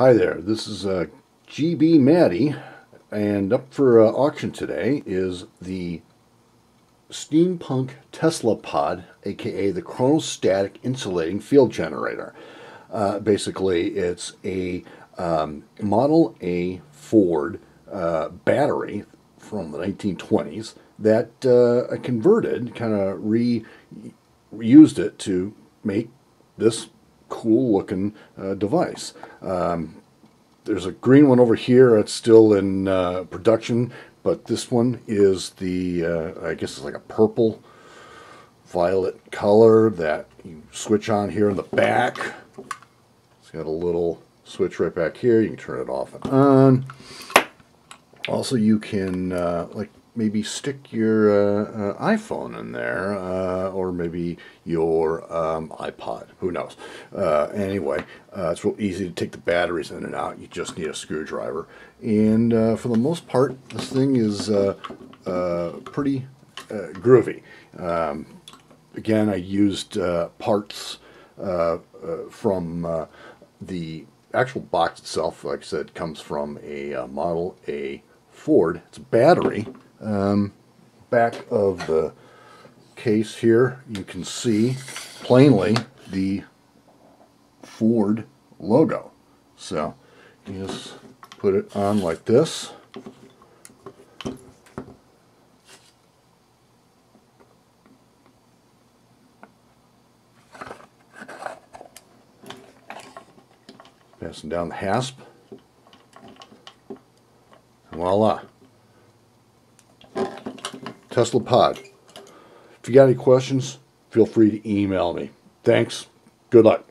Hi there, this is uh, GB Maddie, and up for uh, auction today is the Steampunk Tesla Pod, aka the Chronostatic Insulating Field Generator. Uh, basically, it's a um, Model A Ford uh, battery from the 1920s that uh, I converted, kind of re reused it to make this cool looking uh, device. Um, there's a green one over here. It's still in uh, production, but this one is the, uh, I guess it's like a purple violet color that you switch on here in the back. It's got a little switch right back here. You can turn it off and on. Also, you can, uh, like, maybe stick your uh, uh, iPhone in there, uh, or maybe your um, iPod. Who knows? Uh, anyway, uh, it's real easy to take the batteries in and out. You just need a screwdriver, and uh, for the most part, this thing is pretty groovy. Um, again, I used parts from the actual box itself. Like I said, comes from a Model A Ford. It's a battery. Um, back of the case here, you can see plainly the Ford logo. So you just put it on like this. Passing down the hasp. and Voila. Tesla Pod. If you got any questions, feel free to email me. Thanks. Good luck.